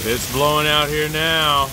It's blowing out here now.